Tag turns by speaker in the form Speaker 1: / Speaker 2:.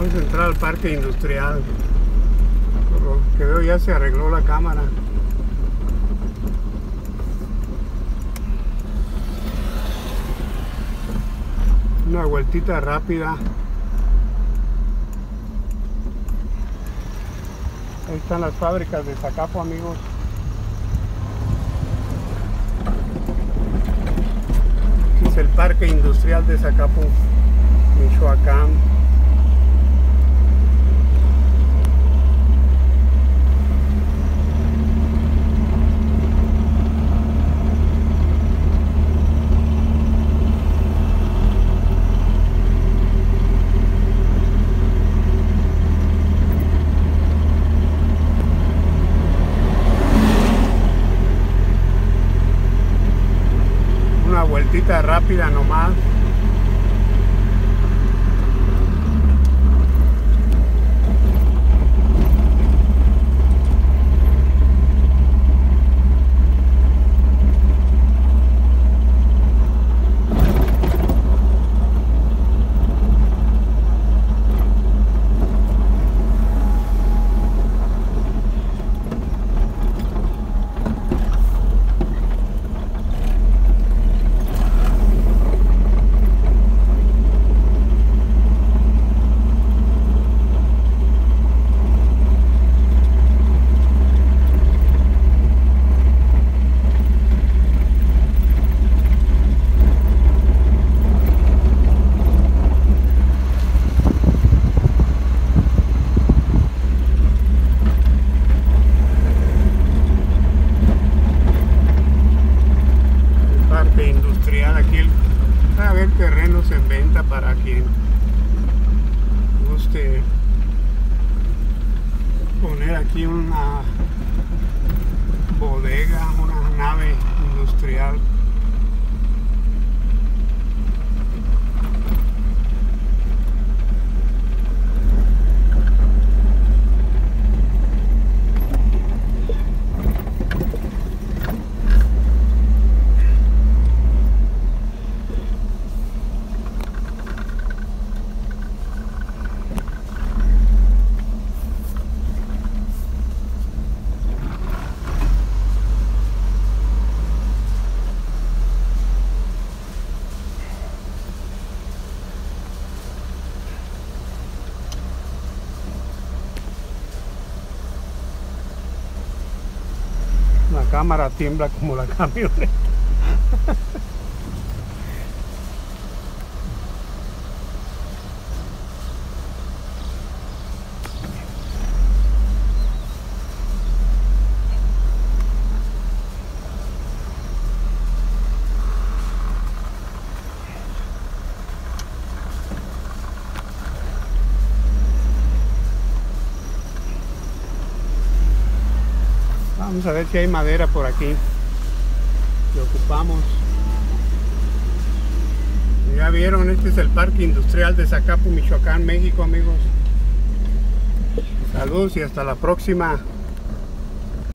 Speaker 1: Vamos a entrar al parque industrial. Por lo que veo ya se arregló la cámara. Una vueltita rápida. Ahí están las fábricas de Zacapo, amigos. Este es el Parque Industrial de Zacapo, Michoacán. Una vueltita rápida nomás. el industrial aquí el, a terrenos en venta para quien guste poner aquí una bodega, una nave industrial. La cámara tiembla como la camioneta. Vamos a ver si hay madera por aquí. Que ocupamos. Ya vieron, este es el Parque Industrial de Zacapu, Michoacán, México, amigos. Saludos y hasta la próxima.